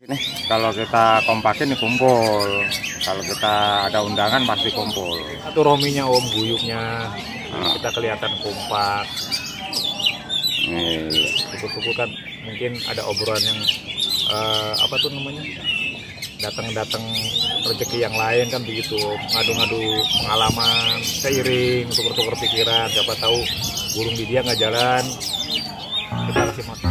Ini kalau kita kompakin nih kumpul. Kalau kita ada undangan pasti kumpul. Satu rominya om guyupnya Ah. kita kelihatan kompak. Nih, Syukur-syukur kan mungkin ada obrolan yang eh, apa tuh namanya datang-datang rezeki yang lain kan begitu ngadu-ngadu pengalaman seiring tukar-tukar pikiran siapa tahu burung di dia nggak jalan kita kasih masukan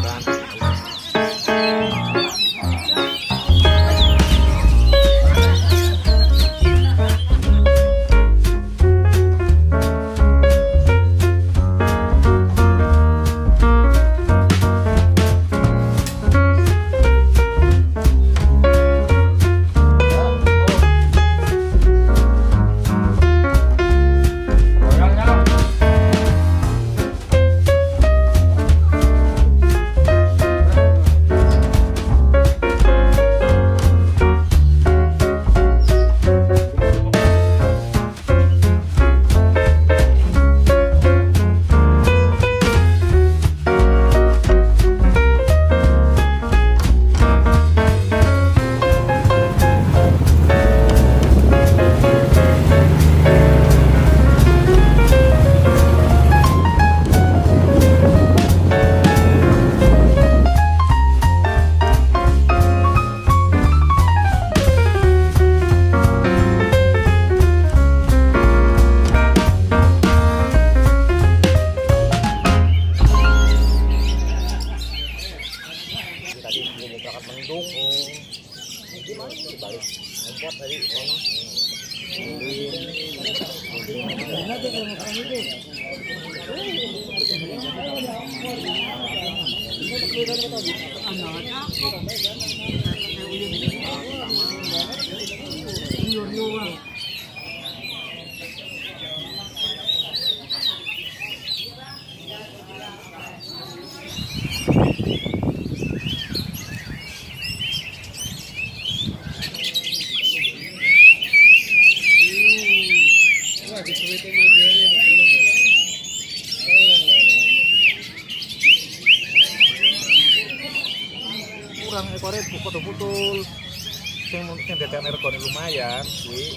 Yang mungkin DTM rekor lumayan kuwi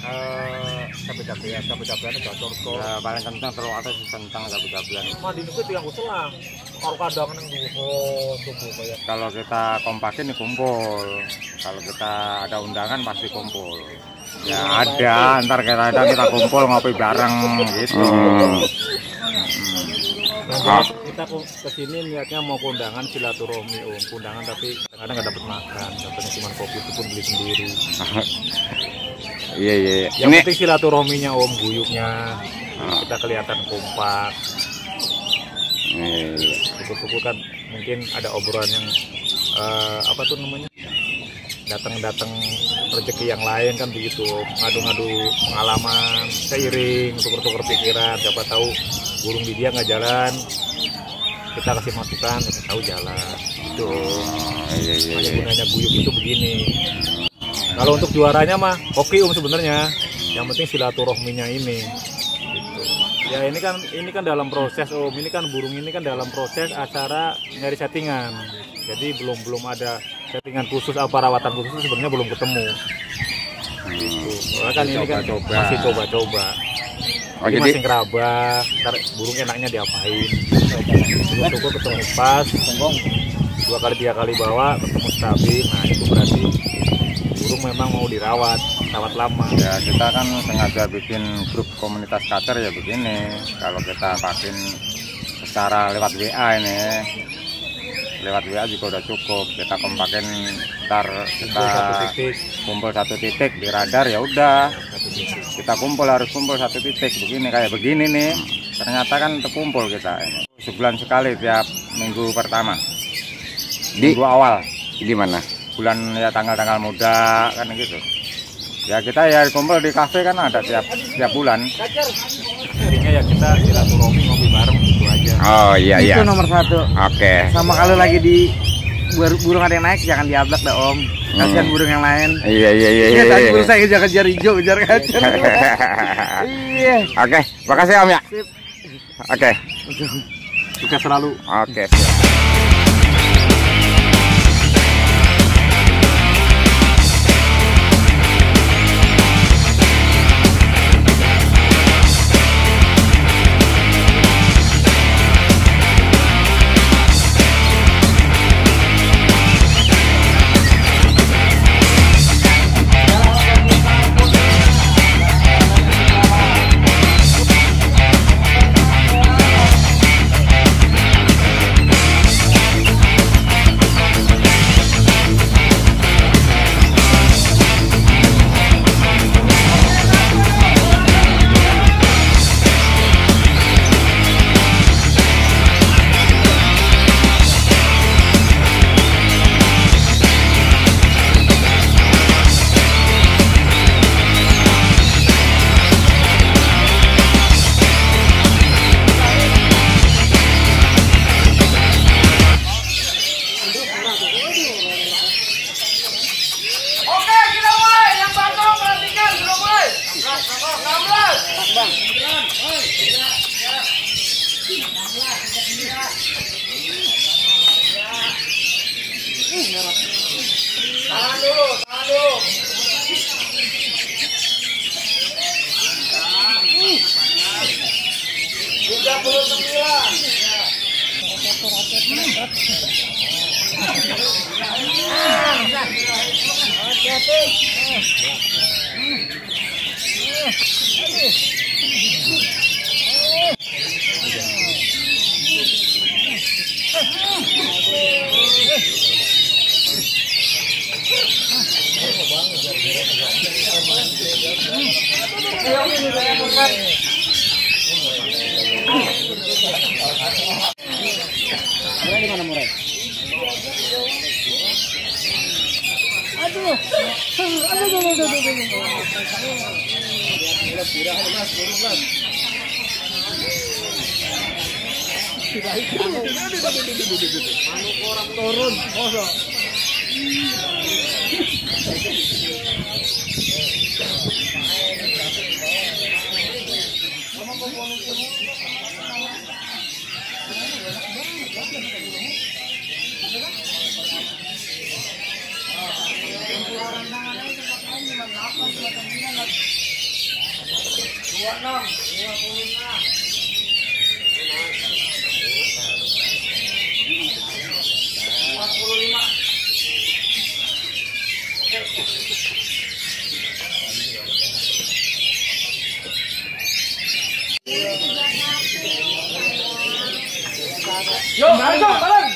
eh capek-capekan capek-capekan gacor kok ya paling kencang terlalu atas tentang gabi-gabian. mah di itu yang selang. Karo kadang nang duho tubuh kayak. Kalau kita kompakin nih kumpul. Kalau kita ada undangan pasti kumpul. Ya ada, ntar kita ada kita kumpul ngopi bareng gitu. Nah, jadi kita kok ke sini niatnya mau kondangan silaturahmi om kondangan tapi kadang nggak dapat makan. Dapatnya cuma kopi itu pun beli sendiri. Iya iya. yang Ini penting silaturahminya om guyupnya. Ah. kita kelihatan kompak. Nih, syukur-syukur kan mungkin ada obrolan yang eh, apa tuh namanya? Datang-datang rezeki yang lain kan begitu ngadu-ngadu pengalaman seiring tukar-tukar pikiran. Siapa tahu burung di dia nggak jalan kita kasih masukan kita tahu jalan. Itu Oh, iya iya iya. gunanya guyup itu begini. Kalau untuk juaranya mah oke um sebenarnya. Yang penting silaturahminya ini. Gitu. ya ini kan ini kan dalam proses om. Ini kan burung ini kan dalam proses acara nyari settingan. Jadi belum belum ada settingan khusus apa rawatan khusus sebenarnya belum ketemu. Hmm. Soalnya kan ini kan Coba-coba. masih coba-coba Oh jadi masih ngeraba ntar burung enaknya diapain. Syukur ketemu pas dua kali tiga kali bawa ketemu stabil nah itu berarti burung memang mau dirawat rawat lama. Ya kita kan sengaja bikin grup komunitas kacer ya begini. Kalau kita pakin secara lewat WA ini lewat WA juga udah cukup. Kita kompakin ntar kita Kumpul satu titik. kumpul satu titik di radar ya udah kita kumpul harus kumpul satu titik begini kayak begini nih ternyata kan terkumpul kita ini sebulan sekali tiap minggu pertama Di minggu awal di mana? bulan ya tanggal-tanggal muda kan gitu ya kita ya kumpul di kafe kan ada tiap tiap bulan intinya ya kita silaturahmi ngopi bareng gitu aja Oh iya iya. Itu nomor satu. Oke. Sama kalau lagi di bur- burung ada yang naik jangan diablak dah om. Kasihan Hmm. burung yang lain. Iya iya iya. Iya iya, tadi iya. burung saya kejar-kejar hijau, kejar kacar. Iya. Oke, makasih Om ya. Sip. Oke. sukses selalu Oke. siap. Bang. Aduh, aduh, aduh, aduh, aduh. Turun, kosong. Yo, balik, balik.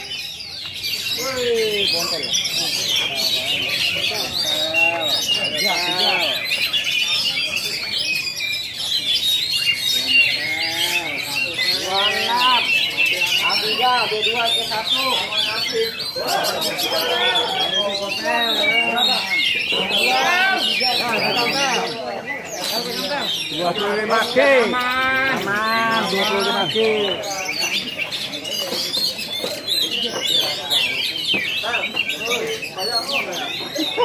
Woi, bontel. Dua puluh lima K. Aman. Dua puluh lima K.